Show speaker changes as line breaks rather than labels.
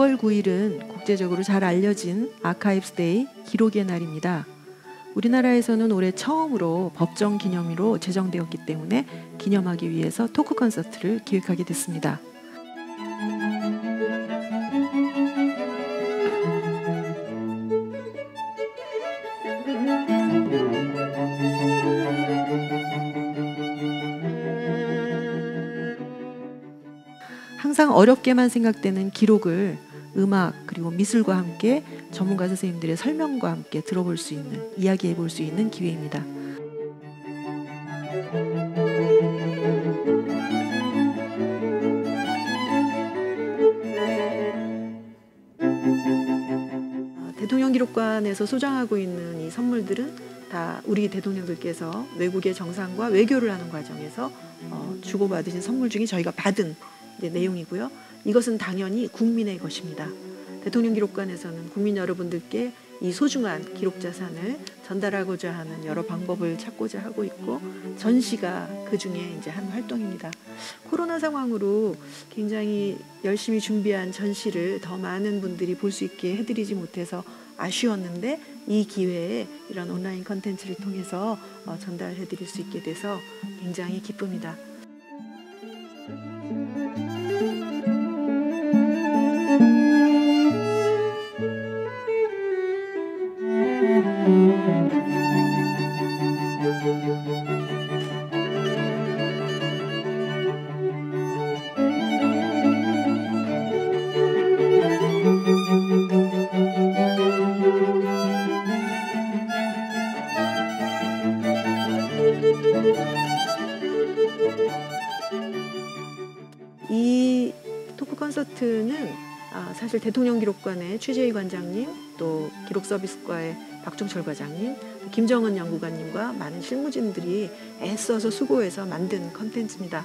6월 9일은 국제적으로 잘 알려진 Archives Day 기록의 날입니다. 우리나라에서는 올해 처음으로 법정 기념일로 제정되었기 때문에 기념하기 위해서 토크 콘서트를 기획하게 됐습니다. 항상 어렵게만 생각되는 기록을 음악 그리고 미술과 함께 전문가 선생님들의 설명과 함께 들어볼 수 있는 이야기해 볼 수 있는 기회입니다. 어, 대통령 기록관에서 소장하고 있는 이 선물들은 다 우리 대통령들께서 외국의 정상과 외교를 하는 과정에서 어, 주고받으신 선물 중에 저희가 받은 내용이고요. 이것은 당연히 국민의 것입니다. 대통령 기록관에서는 국민 여러분들께 이 소중한 기록 자산을 전달하고자 하는 여러 방법을 찾고자 하고 있고 전시가 그 중에 이제 한 활동입니다. 코로나 상황으로 굉장히 열심히 준비한 전시를 더 많은 분들이 볼 수 있게 해드리지 못해서 아쉬웠는데 이 기회에 이런 온라인 컨텐츠를 통해서 어, 전달해드릴 수 있게 돼서 굉장히 기쁩니다. 이 토크 콘서트는 아, 사실 대통령 기록관의 최재희 관장님, 또 기록 서비스과의 박종철 과장님, 김정은 연구관님과 많은 실무진들이 애써서 수고해서 만든 컨텐츠입니다.